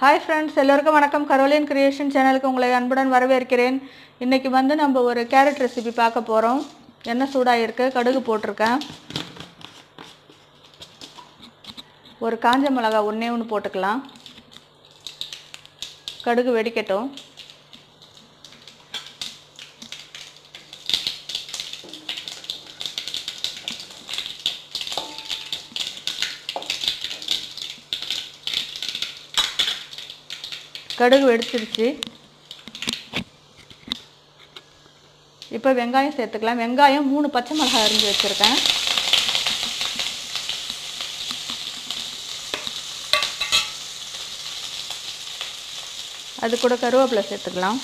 Hi friends எல்லோருக்கும் வணக்கம். Caroline creation சேனலுக்கு உங்களை அன்புடன் வரவேற்கிறேன். இன்றைக்கி வந்து நம்ம ஒரு கேரட் ரெசிபி பார்க்க போகிறோம் எண்ணெய் சூடாக கடுகு போட்டிருக்கேன். ஒரு காஞ்ச மிளகா ஒன்றே ஒன்று போட்டுக்கலாம். கடுகு வெடிக்கட்டும். கடுகு வெடிச்சிருச்சு. இப்போ வெங்காயம் சேர்த்துக்கலாம். வெங்காயம் மூணு பச்சை மிளகாய் அரிஞ்சு வச்சுருக்கேன். அது கூட கருவேப்பிலை சேர்த்துக்கலாம்.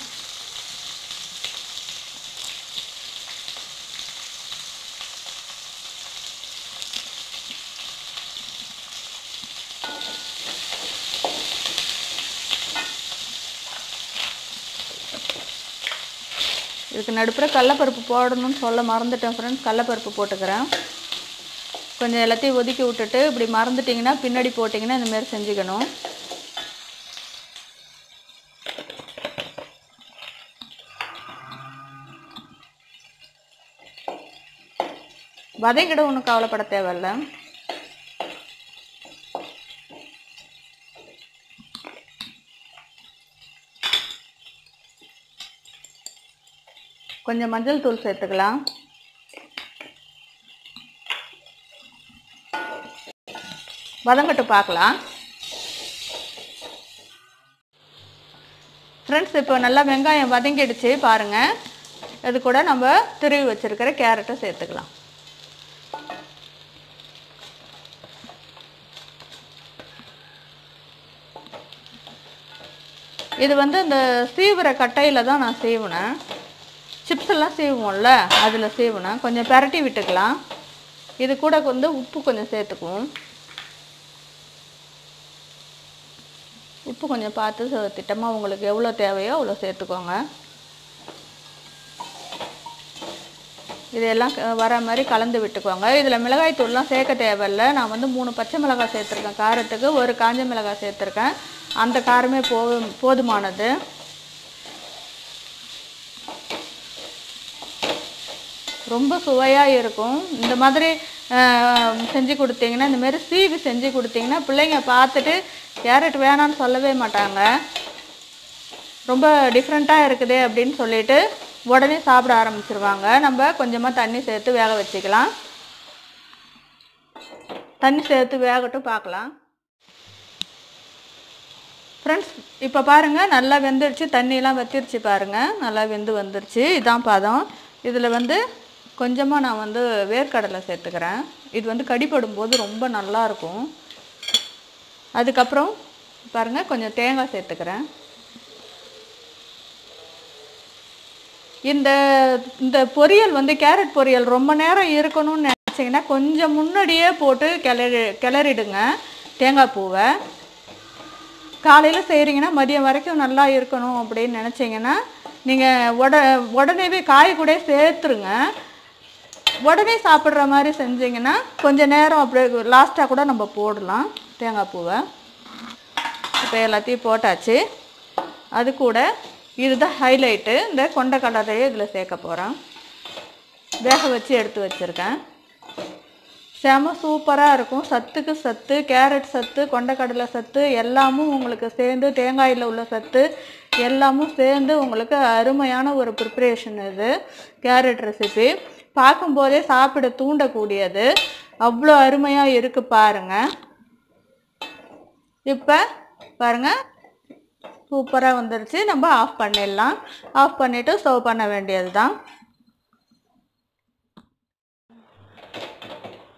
இதுக்கு நடுப்புற கடலப்பருப்பு போடணும்னு சொல்ல மறந்துட்டேன் ஃப்ரெண்ட்ஸ் கடலப்பருப்பு போட்டுக்கிறேன். கொஞ்சம் எல்லாத்தையும் ஒதுக்கி விட்டுட்டு இப்படி மறந்துட்டிங்கன்னா பின்னாடி போட்டிங்கன்னா இந்தமாரி செஞ்சுக்கணும். வதைக்கிட ஒன்றும் கவலைப்பட தேவையில்ல. கொஞ்சம் மஞ்சள் தூள் சேர்த்துக்கலாம். வதங்கட்டு பார்க்கலாம். ஃப்ரெண்ட்ஸ் இப்போ நல்லா வெங்காயம் வதங்கிடுச்சு பாருங்கள் இது கூட நம்ம திருவி வச்சுருக்கிற கேரட்டை சேர்த்துக்கலாம். இது வந்து இந்த சீவுற கட்டையில் தான் நான் சீவினேன். சிப்ஸ் எல்லாம் சீவுவோம்ல அதில் சீவினேன் கொஞ்சம் பரட்டி விட்டுக்கலாம். இது கூட வந்து உப்பு கொஞ்சம் சேர்த்துக்குவோம். உப்பு கொஞ்சம் பார்த்து திட்டமாக உங்களுக்கு எவ்வளோ தேவையோ அவ்வளோ சேர்த்துக்கோங்க. இதையெல்லாம் க- வர மாதிரி கலந்து விட்டுக்கோங்க. இதில் மிளகாய் தூள்லாம் சேர்க்க தேவையில்ல. நான் வந்து மூணு பச்சை மிளகாய் சேர்த்துருக்கேன். காரத்துக்கு ஒரு காஞ்ச மிளகாய் சேர்த்துருக்கேன். அந்த காரமே போ போதுமானது. ரொம்ப சுவையாக இருக்கும். இந்த மாதிரி செஞ்சு கொடுத்தீங்கன்னா இந்த மாதிரி சீவி செஞ்சு கொடுத்தீங்கன்னா பிள்ளைங்க பார்த்துட்டு கேரட் வேணான்னு சொல்லவே மாட்டாங்க. ரொம்ப டிஃப்ரெண்ட்டாக இருக்குதே அப்படின்னு சொல்லிட்டு உடனே சாப்பிட ஆரம்பிச்சிருவாங்க. நம்ம கொஞ்சமாக தண்ணி சேர்த்து வேக வச்சுக்கலாம். தண்ணி சேர்த்து வேகட்டும் பார்க்கலாம். ஃப்ரெண்ட்ஸ் இப்போ பாருங்கள் நல்லா வெந்துருச்சு. தண்ணியெலாம் வத்திருச்சு பாருங்கள் நல்லா வெந்து வந்துருச்சு. இதான் பதம். இதில் வந்து கொஞ்சமாக நான் வந்து வேர்க்கடலை சேர்த்துக்கிறேன். இது வந்து கடிப்படும் போது ரொம்ப நல்லாயிருக்கும். அதுக்கப்புறம் பாருங்கள் கொஞ்சம் தேங்காய் சேர்த்துக்கிறேன். இந்த இந்த பொரியல் வந்து கேரட் பொரியல் ரொம்ப நேரம் இருக்கணும்னு நினச்சிங்கன்னா கொஞ்சம் முன்னாடியே போட்டு கிளறி கிளறிடுங்க தேங்காய் பூவை. காலையில் செய்கிறீங்கன்னா மதியம் வரைக்கும் நல்லா இருக்கணும் அப்படின்னு நினச்சிங்கன்னா நீங்கள் உட உடனேவே காய் கூட சேர்த்துருங்க. உடனே சாப்பிட்ற மாதிரி செஞ்சீங்கன்னா கொஞ்சம் நேரம் அப்படியே லாஸ்ட்டாக கூட நம்ம போடலாம் தேங்காய் பூவை. இப்போ எல்லாத்தையும் போட்டாச்சு. அது கூட இதுதான் ஹைலைட்டு இந்த கொண்ட கடலையே இதில் சேர்க்க போகிறோம் வேக வச்சு எடுத்து வச்சுருக்கேன். செம சூப்பராக இருக்கும். சத்துக்கு சத்து கேரட் சத்து கொண்டக்கடலை சத்து எல்லாமும் உங்களுக்கு சேர்ந்து தேங்காயில் உள்ள சத்து எல்லாமும் சேர்ந்து உங்களுக்கு அருமையான ஒரு ப்ரிப்ரேஷன் இது. கேரட் ரெசிபி பார்க்கும்போதே சாப்பிட தூண்டக்கூடியது. அவ்வளோ அருமையாக இருக்குது பாருங்கள் இப்போ பாருங்கள் சூப்பராக வந்துருச்சு. நம்ம ஆஃப் பண்ணிடலாம். ஆஃப் பண்ணிவிட்டு சர்வ் பண்ண வேண்டியது தான்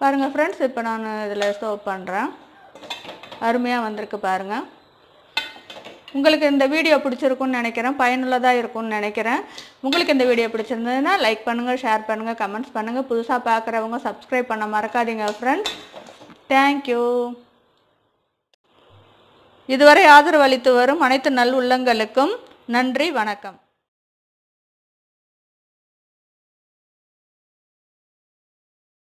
பாருங்கள் ஃப்ரெண்ட்ஸ் இப்போ நான் இதில் சர்வ் பண்ணுறேன் அருமையாக வந்திருக்கு பாருங்கள் உங்களுக்கு இந்த வீடியோ பிடிச்சிருக்குன்னு நினைக்கிறேன் பயனுள்ளதாக இருக்கும்னு நினைக்கிறேன். உங்களுக்கு இந்த வீடியோ பிடிச்சிருந்ததுன்னா லைக் பண்ணுங்கள் ஷேர் பண்ணுங்கள் கமெண்ட்ஸ் பண்ணுங்கள் புதுசாக பார்க்குறவங்க சப்ஸ்கிரைப் பண்ண மறக்காதீங்க ஃப்ரெண்ட்ஸ் தேங்க்யூ இதுவரை ஆதரவு அளித்து வரும் அனைத்து நல் உள்ளங்களுக்கும் நன்றி வணக்கம்.